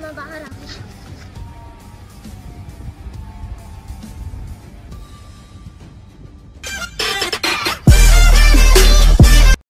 妈妈把它拿去